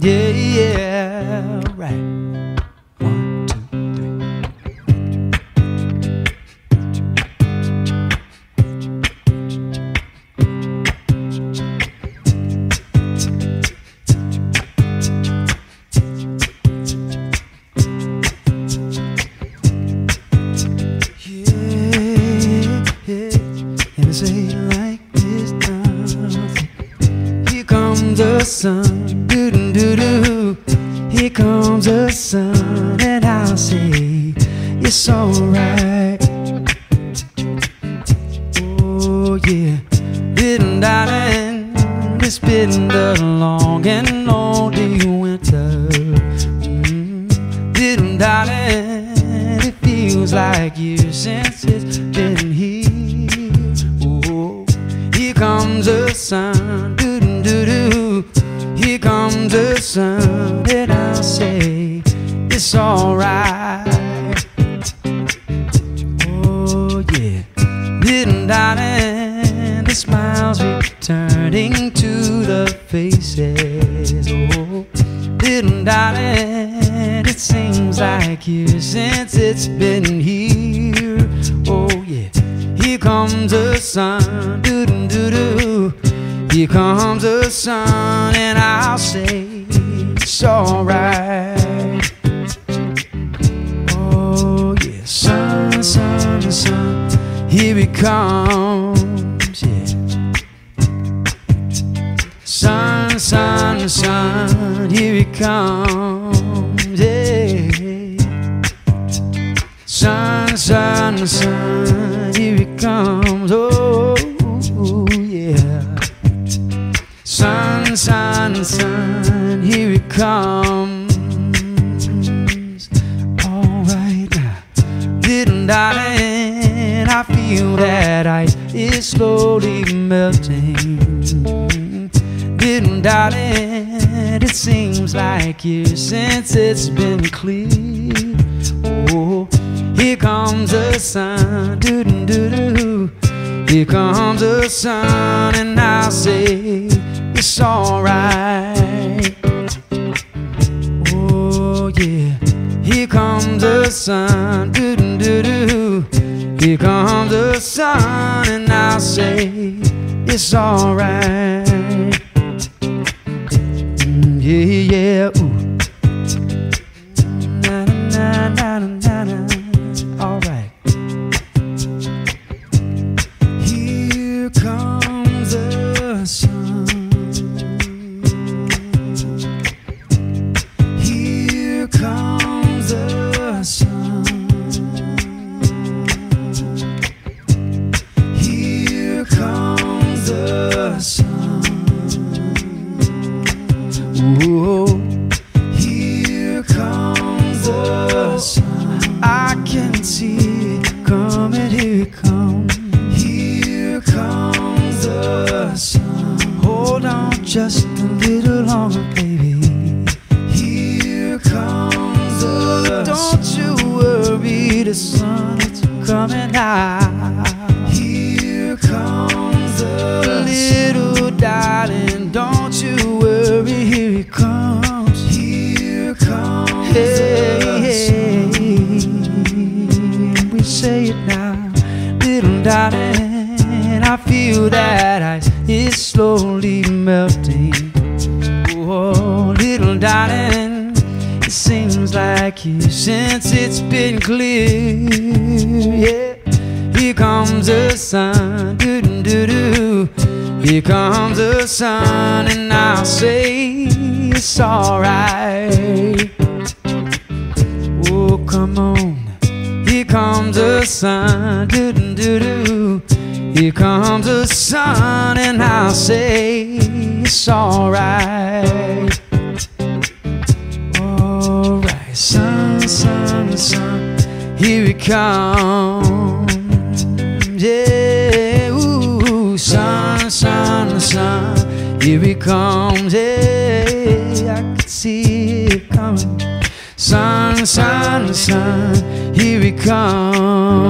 Yeah, yeah. Sun, doo doo doo. Here comes the sun, and I'll say it's alright. Oh yeah, little darling, it's been the long and lonely winter. Mm, little darling, it feels like years since it's been here. Oh, here comes the sun, Here the sun, and I'll say it's alright. Oh yeah, little darling, the smiles returning to the faces. Oh, little darling, it seems like years since it's been here. Oh yeah, here comes the sun, doo doo doo comes the sun, and I'll say it's alright. Oh yeah, sun, sun, sun, here he comes, yeah. Sun, sun, sun, here he comes, yeah. Sun, sun, sun, here he comes, oh comes. Alright now, little darling, I feel that ice is slowly melting. Little darling, it seems like years since it's been clear. Oh, here comes the sun, doo doo doo. Here comes the sun, and I'll say it's alright. The sun, doo doo doo. Here comes the sun, and I'll say it's alright. Mm, yeah, yeah, ooh. Just a little longer, baby. Here comes the Don't you worry, the sun is coming out. Here comes the little darling. Don't you worry, here it comes. Here comes hey, hey. We say it now, little darling. I feel that ice is slowly melting. Oh, little darling, it seems like years since it's been clear. Yeah, here comes the sun, doo doo doo doo. Here comes the sun, and I'll say it's alright. Oh, come on. Here comes the sun, doo doo doo. Here comes the sun, and I'll say it's alright. Alright, sun, sun, sun, here it comes. Yeah, ooh, sun, sun, sun, here it comes. Yeah, I can see it coming. Sun, sun, sun, here it comes.